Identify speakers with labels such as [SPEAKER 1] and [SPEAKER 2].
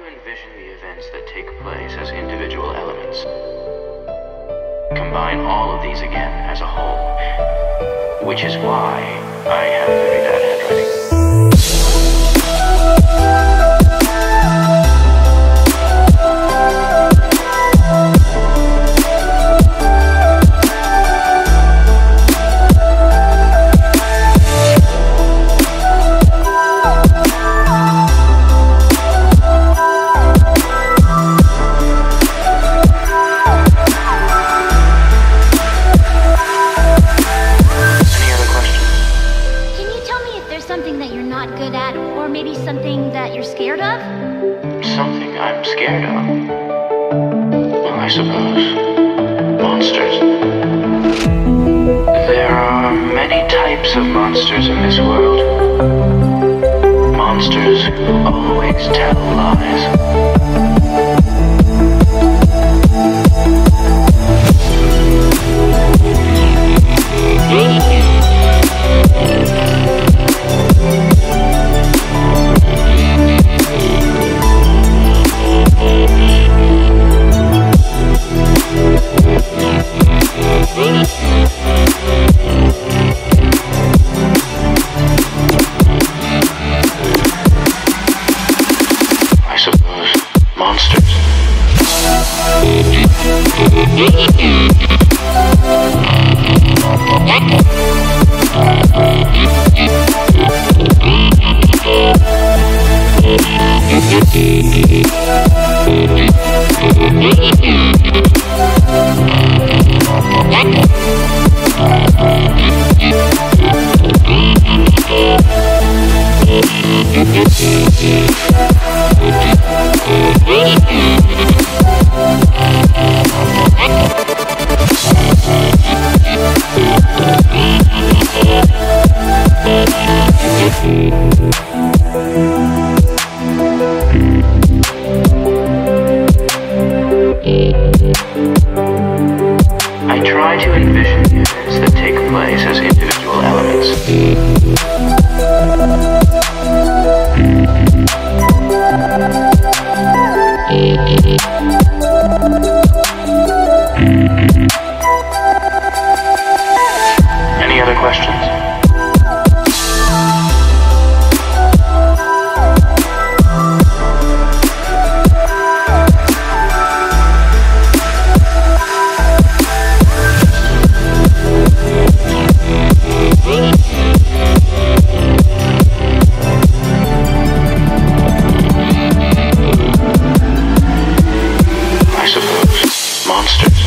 [SPEAKER 1] to envision the events that take place as individual elements. Combine all of these again as a whole, which is why I have
[SPEAKER 2] or maybe something that you're scared of?
[SPEAKER 1] Something I'm scared of. Well, I suppose. Monsters. There are many types of monsters in this world. Monsters who always tell lies. I try to envision events that take place as individual elements. monsters.